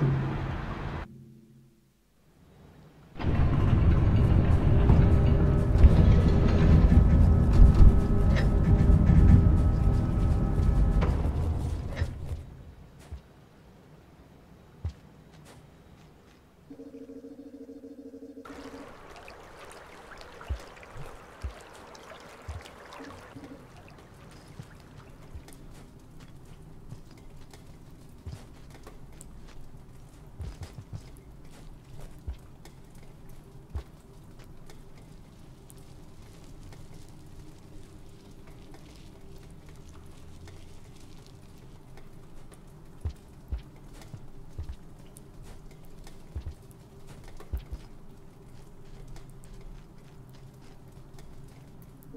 嗯。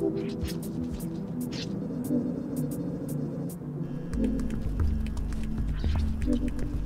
Thank you.